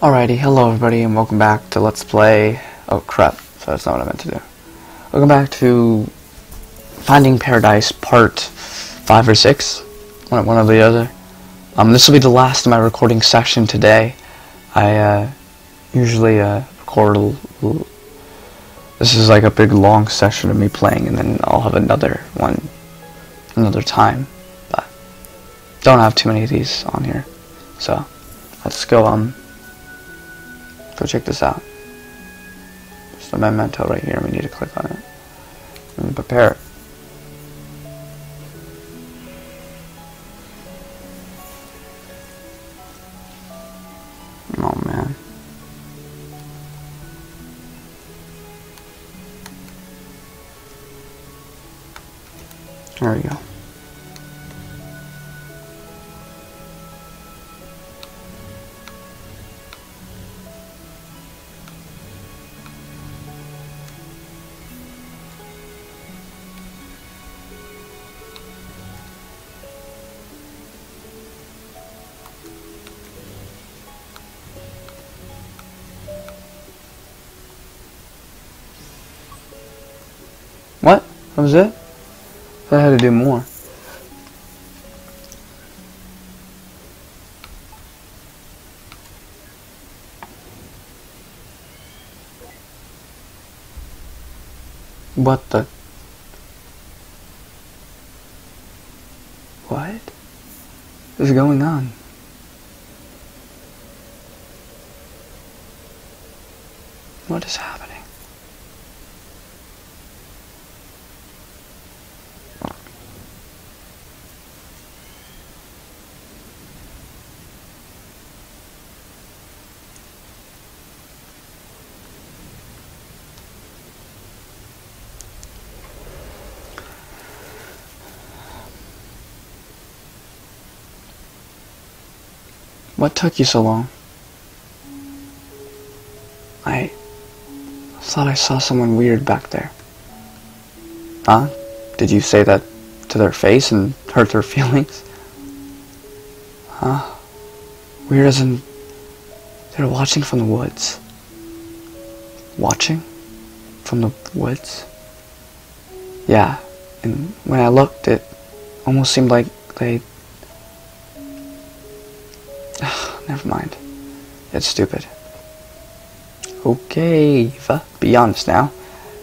Alrighty, hello everybody and welcome back to Let's Play... Oh crap, so that's not what I meant to do. Welcome back to Finding Paradise Part 5 or 6, one, one or the other. Um, this will be the last of my recording session today. I uh, usually uh, record This is like a big long session of me playing and then I'll have another one another time. But don't have too many of these on here. So, let's go um Go check this out. There's a memento right here. We need to click on it. And prepare it. Oh man. There we go. Was it? I had to do more. What the? What is going on? What is happening? What took you so long? I thought I saw someone weird back there. Huh? Did you say that to their face and hurt their feelings? Huh? Weird as in they're watching from the woods. Watching? From the woods? Yeah, and when I looked, it almost seemed like they Never mind. It's stupid. Okay, Eva, be honest now.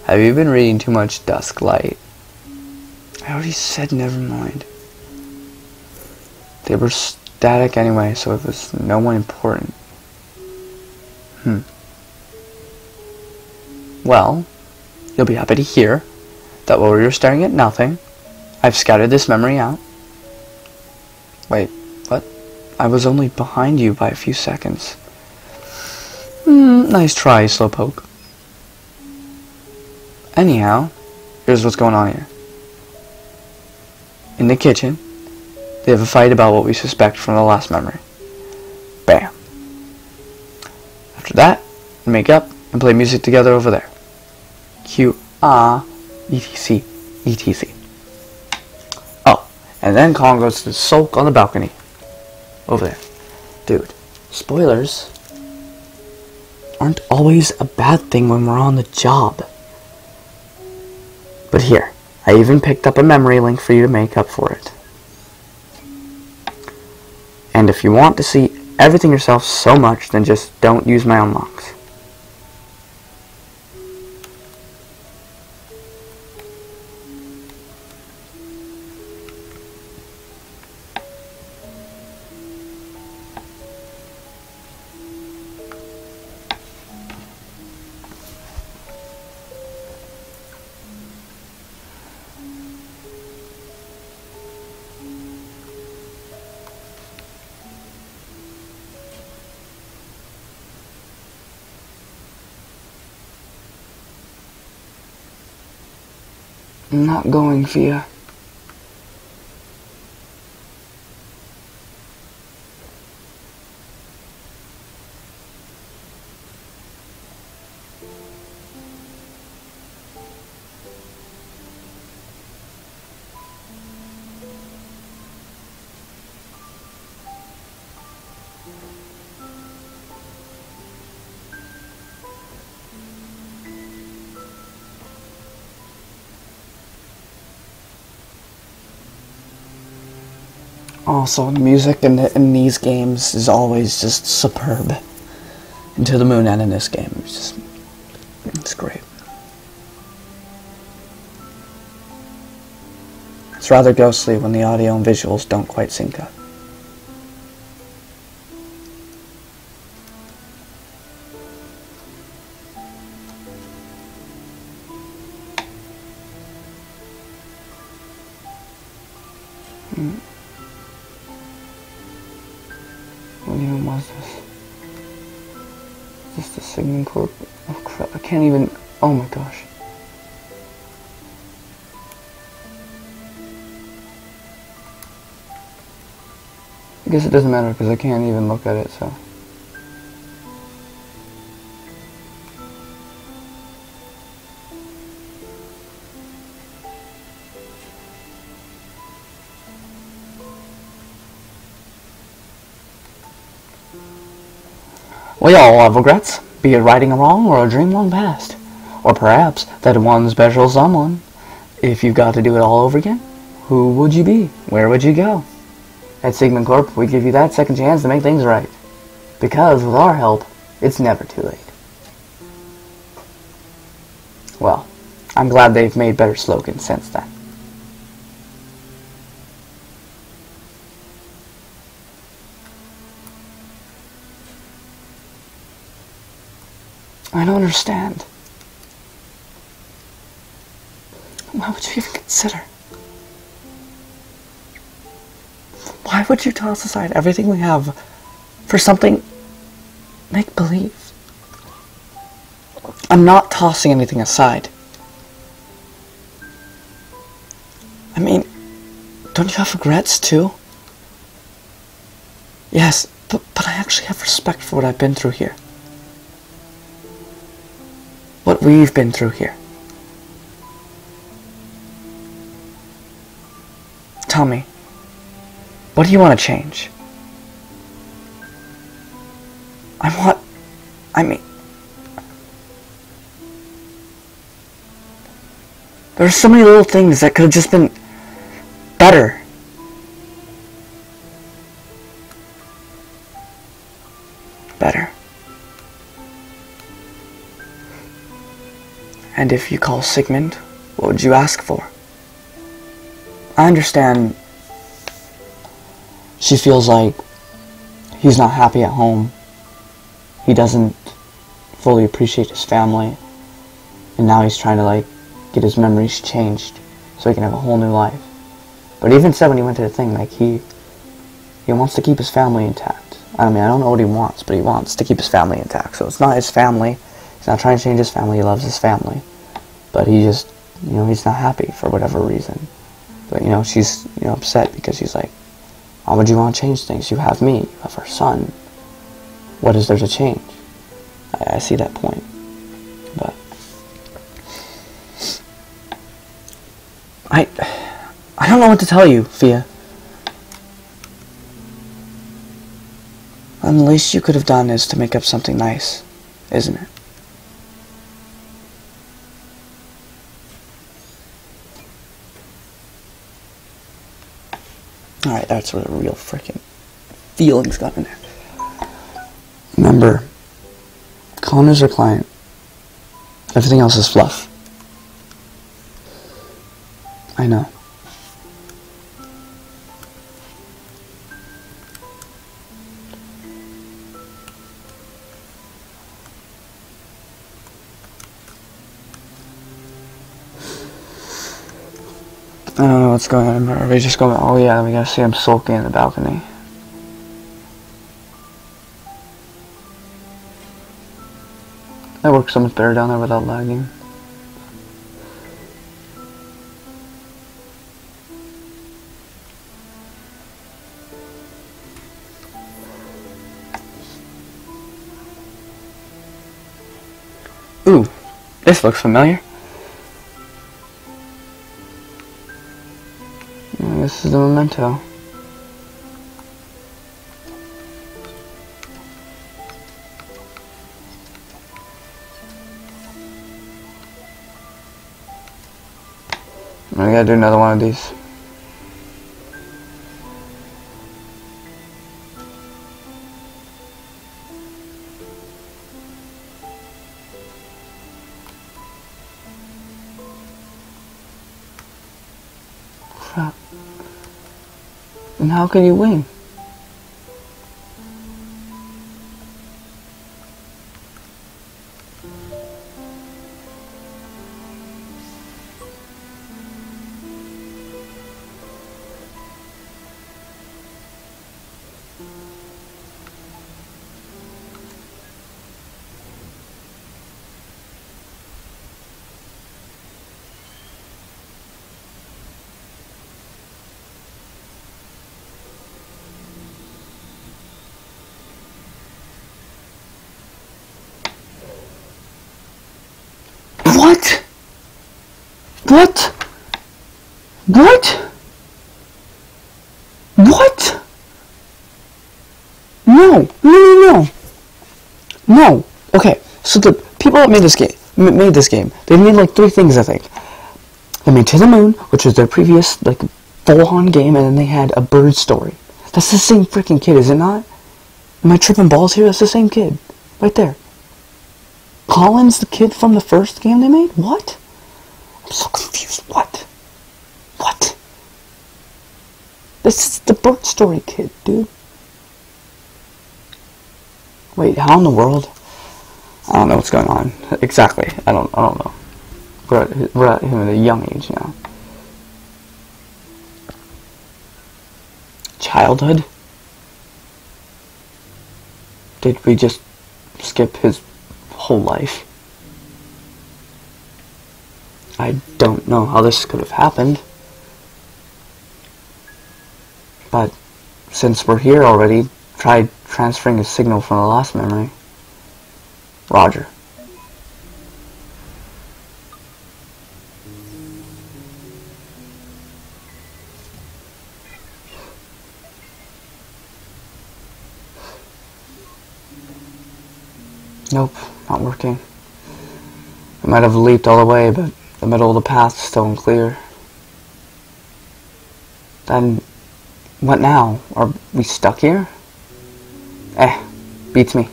Have you been reading too much Dusk Light? I already said never mind. They were static anyway, so it was no one important. Hmm. Well, you'll be happy to hear that while you're staring at nothing, I've scouted this memory out. Wait? I was only behind you by a few seconds. Mm, nice try, Slowpoke. Anyhow, here's what's going on here. In the kitchen, they have a fight about what we suspect from the last memory. Bam. After that, make up and play music together over there. Q ah etc etc. Oh, and then Kong goes to sulk on the balcony. Over there. Dude, spoilers aren't always a bad thing when we're on the job. But here, I even picked up a memory link for you to make up for it. And if you want to see everything yourself so much, then just don't use my unlocks. Not going, Fia. Also, the music in, in these games is always just superb. Into the Moon and in this game, it's just, it's great. It's rather ghostly when the audio and visuals don't quite sync up. Oh my gosh. I guess it doesn't matter because I can't even look at it, so. We all have uh, regrets, be it righting a wrong or a dream long past. Or perhaps that one special someone. If you've got to do it all over again, who would you be? Where would you go? At Sigmund Corp, we give you that second chance to make things right. Because with our help, it's never too late. Well, I'm glad they've made better slogans since then. I don't understand. Why would you even consider? Why would you toss aside everything we have for something make believe? I'm not tossing anything aside. I mean, don't you have regrets too? Yes, but, but I actually have respect for what I've been through here. What we've been through here. Tell me, what do you want to change? I want. I mean. There's so many little things that could have just been better. Better. And if you call Sigmund, what would you ask for? I understand she feels like he's not happy at home. He doesn't fully appreciate his family. And now he's trying to like get his memories changed so he can have a whole new life. But even said when he went to the thing, like he he wants to keep his family intact. I mean, I don't know what he wants, but he wants to keep his family intact. So it's not his family. He's not trying to change his family. He loves his family. But he just, you know, he's not happy for whatever reason. But, you know, she's, you know, upset because she's like, why would you want to change things? You have me. You have her son. What is there to change? I, I see that point. But I I don't know what to tell you, Fia. And the least you could have done is to make up something nice, isn't it? That's where the real freaking feelings got in there. Remember, Colin's our client. Everything else is fluff. I know. What's going on. Are we just going, oh yeah, we gotta see him sulking in the balcony. That works so much better down there without lagging. Ooh, this looks familiar. This is the memento. I gotta do another one of these. Then how can you win? What? What? What? What? No, no, no, no. No. Okay, so the people that made this game made this game. They made like three things, I think. They made To the Moon, which was their previous like full-on game, and then they had a bird story. That's the same freaking kid, is it not? Am I tripping balls here? That's the same kid, right there. Colin's the kid from the first game they made? What? I'm so confused. What? What? This is the Bird Story kid, dude. Wait, how in the world? I don't know what's going on. Exactly. I don't. I don't know. We're at, we're at him at a young age now. Childhood. Did we just skip his whole life? I don't know how this could have happened. But since we're here already, try transferring a signal from the last memory. Roger. Nope, not working. I might have leaped all the way, but the middle of the path still unclear. Then, what now? Are we stuck here? Eh, beats me.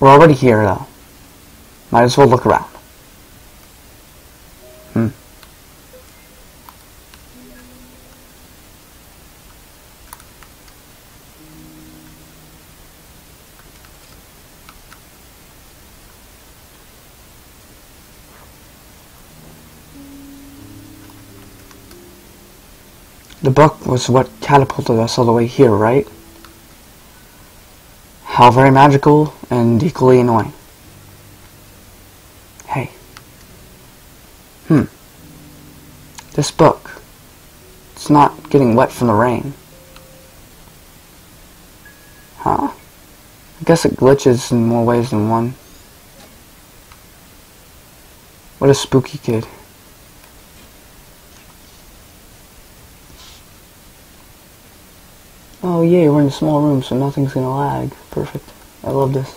We're already here, though. Might as well look around. The book was what catapulted us all the way here, right? How very magical and equally annoying. Hey. Hmm. This book. It's not getting wet from the rain. Huh? I guess it glitches in more ways than one. What a spooky kid. Oh yay, we're in a small room so nothing's gonna lag. Perfect. I love this.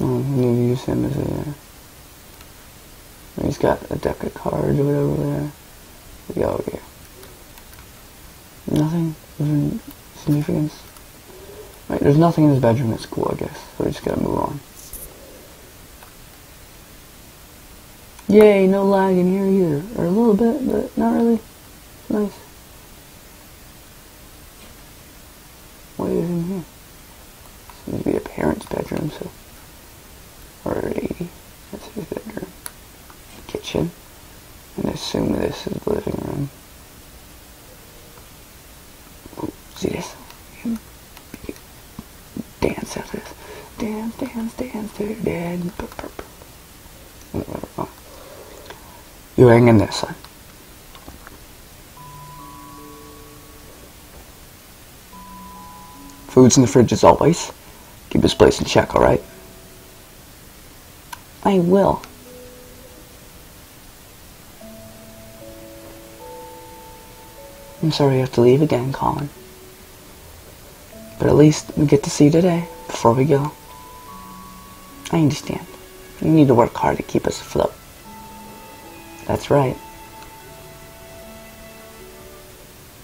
Oh, we need to use him as a... He's got a deck of cards or whatever there. We go here. Nothing of significance. Right, there's nothing in his bedroom that's cool, I guess. So we just gotta move on. Yay, no lag in here either. Or a little bit, but not really. Nice. What is in here? Seems to be a parent's bedroom, so. Or a. That's his bedroom. Kitchen. And I assume this is the living room. Ooh, see this? Dance after this. Dance, dance, dance to your dad. Oh. You hang in there, son. Food's in the fridge as always. Keep this place in check, alright? I will. I'm sorry you have to leave again, Colin. But at least we get to see you today before we go. I understand. You need to work hard to keep us afloat. That's right.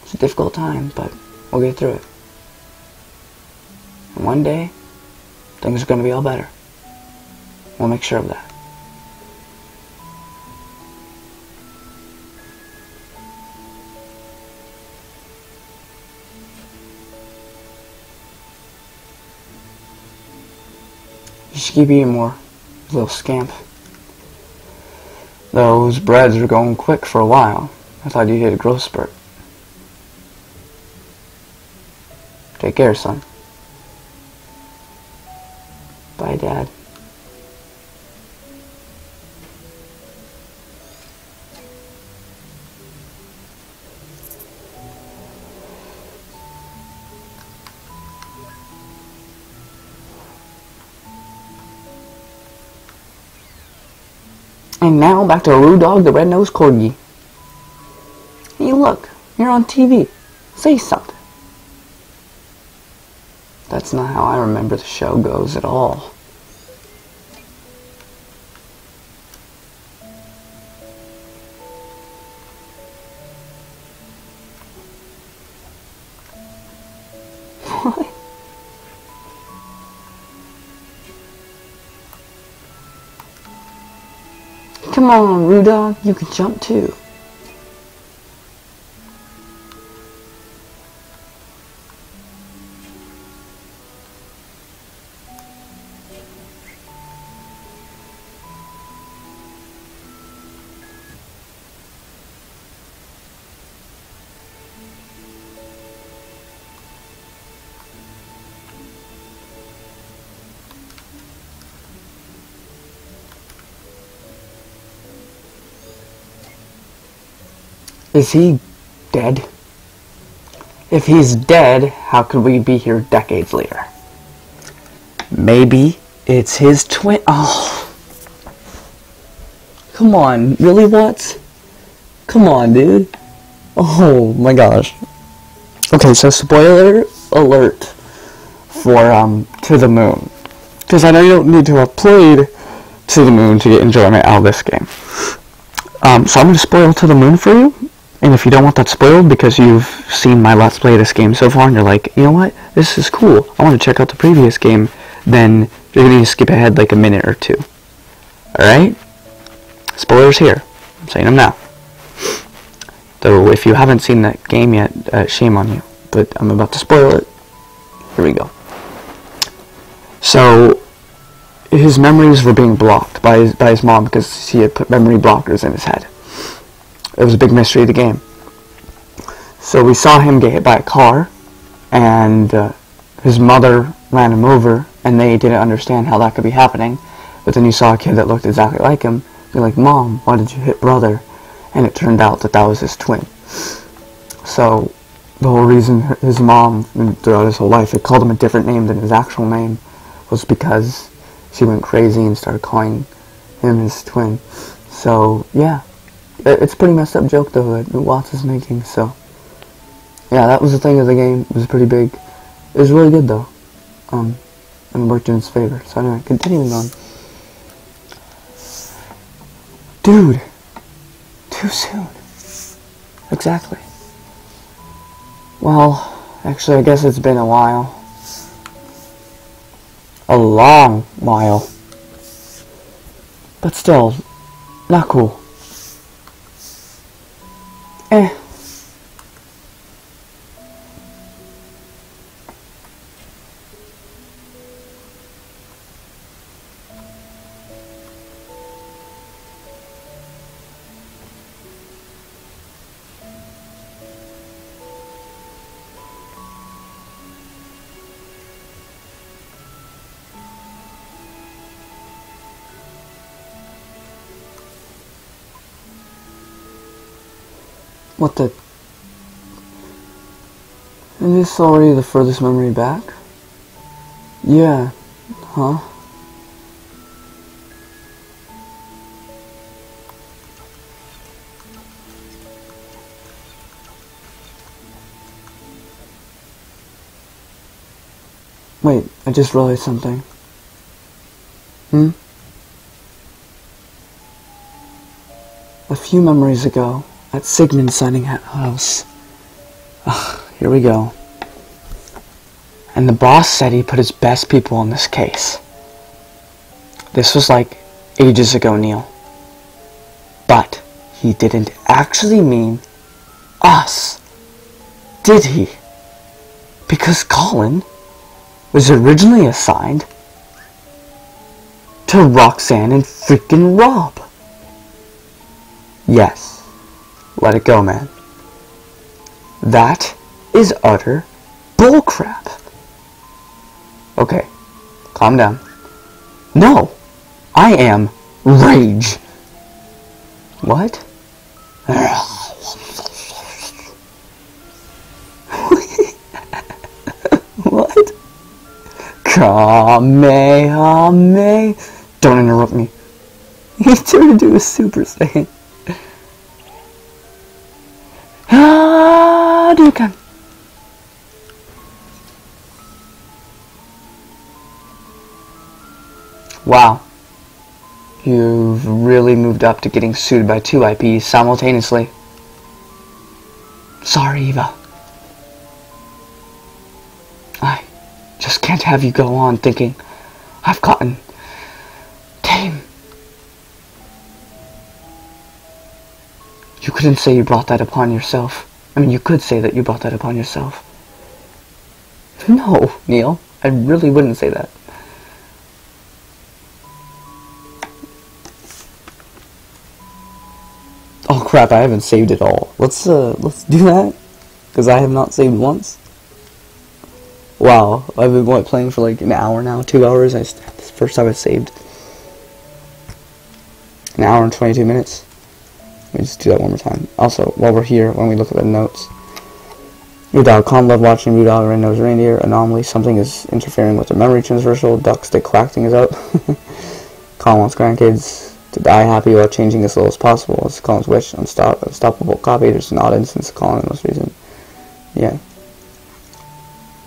It's a difficult time, but we'll get through it. And one day, things are going to be all better. We'll make sure of that. Just keep eating more, little scamp. Those breads are going quick for a while. I thought you hit a growth spurt. Take care, son. Bye, Dad. And now back to Roo Dog, the red-nosed corgi. Hey, look, you're on TV. Say something. That's not how I remember the show goes at all. Come on, Rudolph, you can jump too. Is he dead? If he's dead, how could we be here decades later? Maybe it's his twin. Oh. Come on, really what? Come on, dude. Oh my gosh. Okay, so spoiler alert for um To the Moon. Because I know you don't need to have played To the Moon to get enjoyment out of this game. Um, so I'm going to spoil To the Moon for you. And if you don't want that spoiled because you've seen my Let's Play this game so far and you're like, you know what, this is cool, I want to check out the previous game, then you're going to skip ahead like a minute or two. Alright? Spoilers here. I'm saying them now. Though if you haven't seen that game yet, uh, shame on you. But I'm about to spoil it. Here we go. So, his memories were being blocked by his, by his mom because he had put memory blockers in his head it was a big mystery of the game. So we saw him get hit by a car, and uh, his mother ran him over, and they didn't understand how that could be happening. But then you saw a kid that looked exactly like him. You're like, Mom, why did you hit brother? And it turned out that that was his twin. So the whole reason his mom, throughout his whole life, had called him a different name than his actual name was because she went crazy and started calling him his twin. So, yeah, it's a pretty messed up joke though that Watts is making, so yeah, that was the thing of the game. It was pretty big. It was really good though. Um, and worked in his favor. So anyway, continuing on. Dude, too soon. Exactly. Well, actually, I guess it's been a while. A long while. But still, not cool. What the? Is this already the furthest memory back? Yeah. Huh? Wait, I just realized something. Hmm? A few memories ago, at Sigmund's signing house. Ugh, here we go. And the boss said he put his best people on this case. This was like ages ago, Neil. But he didn't actually mean us. Did he? Because Colin was originally assigned to Roxanne and freaking Rob. Yes. Let it go, man. That is utter bullcrap. Okay. Calm down. No. I am rage. What? what? Kamehameha. Don't interrupt me. He turned into a Super Saiyan. Hadouken! Wow. You've really moved up to getting sued by two IPs simultaneously. Sorry, Eva. I just can't have you go on thinking I've gotten couldn't say you brought that upon yourself. I mean, you could say that you brought that upon yourself. No, Neil. I really wouldn't say that. Oh crap, I haven't saved it all. Let's uh let's do that. Cause I have not saved once. Wow, I've been what, playing for like an hour now, two hours. I this first time I saved. An hour and twenty two minutes. Let me just do that one more time. Also, while we're here, when we look at the notes. Dog, calm, love watching, dog, red nose reindeer, anomaly, something is interfering with the memory transversal, duck stick quacking is out. Colin wants grandkids, to die happy while changing as little as possible. It's Colin's wish. Unstop, unstoppable copy. There's an odd instance of Colin most recent. Yeah.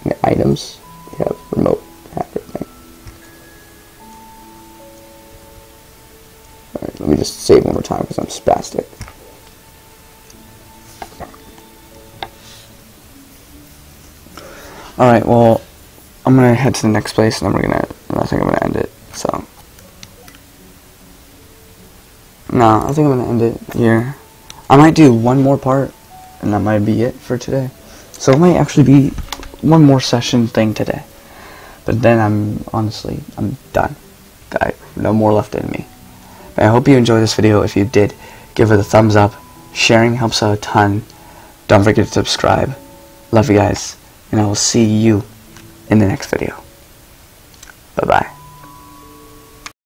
And items. We have remote let me just save one more time because I'm spastic. Alright, well, I'm gonna head to the next place and we're gonna, I think I'm gonna end it, so. No, I think I'm gonna end it here. I might do one more part, and that might be it for today. So it might actually be one more session thing today. But then I'm, honestly, I'm done. Got no more left in me. But I hope you enjoyed this video. If you did, give it a thumbs up. Sharing helps out a ton. Don't forget to subscribe. Love you guys. And I will see you in the next video. Bye-bye.